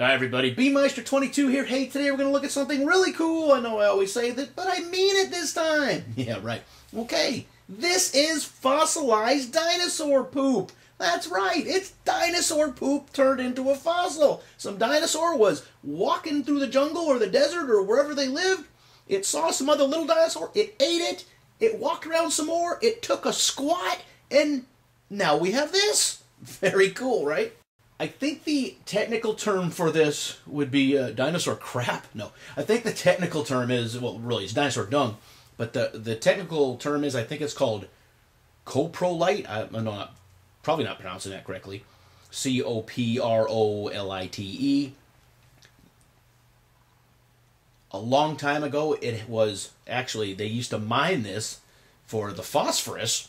Hi everybody, Beanmeister22 here. Hey, today we're going to look at something really cool. I know I always say that, but I mean it this time. Yeah, right. Okay, this is fossilized dinosaur poop. That's right, it's dinosaur poop turned into a fossil. Some dinosaur was walking through the jungle or the desert or wherever they lived. It saw some other little dinosaur, it ate it, it walked around some more, it took a squat, and now we have this. Very cool, right? I think the technical term for this would be uh, dinosaur crap. No, I think the technical term is well, really, it's dinosaur dung. But the the technical term is, I think it's called coprolite. I, am not probably not pronouncing that correctly. C O P R O L I T E. A long time ago, it was actually they used to mine this for the phosphorus,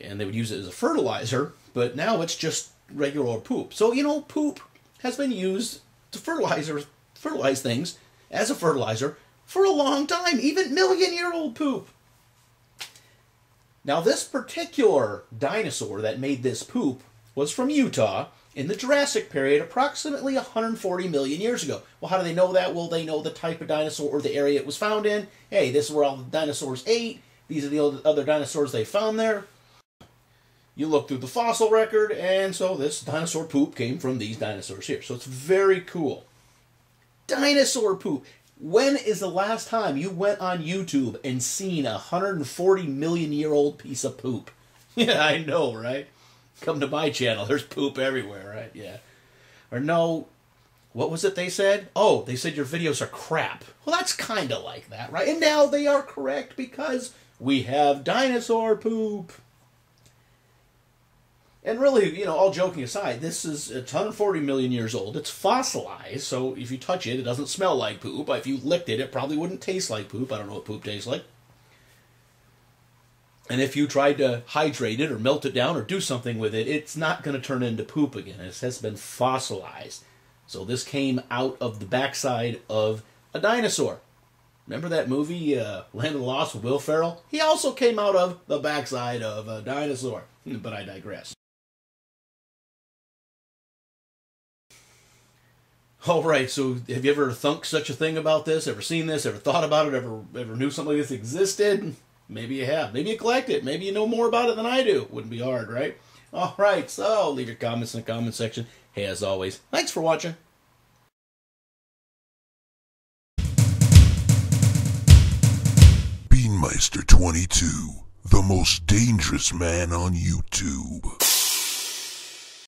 and they would use it as a fertilizer. But now it's just regular poop. So, you know, poop has been used to fertilizer, fertilize things as a fertilizer for a long time, even million year old poop. Now, this particular dinosaur that made this poop was from Utah in the Jurassic period, approximately 140 million years ago. Well, how do they know that? Well, they know the type of dinosaur or the area it was found in. Hey, this is where all the dinosaurs ate. These are the other dinosaurs they found there. You look through the fossil record, and so this dinosaur poop came from these dinosaurs here. So it's very cool. Dinosaur poop. When is the last time you went on YouTube and seen a 140 million year old piece of poop? Yeah, I know, right? Come to my channel. There's poop everywhere, right? Yeah. Or no, what was it they said? Oh, they said your videos are crap. Well, that's kind of like that, right? And now they are correct because we have dinosaur poop. And really, you know, all joking aside, this is it's 140 million years old. It's fossilized, so if you touch it, it doesn't smell like poop. If you licked it, it probably wouldn't taste like poop. I don't know what poop tastes like. And if you tried to hydrate it or melt it down or do something with it, it's not going to turn into poop again. It has been fossilized. So this came out of the backside of a dinosaur. Remember that movie, uh, Land of the Lost with Will Ferrell? He also came out of the backside of a dinosaur. But I digress. All right, so have you ever thunk such a thing about this? Ever seen this? Ever thought about it? Ever ever knew something like this existed? Maybe you have. Maybe you collect it. Maybe you know more about it than I do. Wouldn't be hard, right? All right, so leave your comments in the comment section. Hey, as always, thanks for watching. Beanmeister 22, the most dangerous man on YouTube.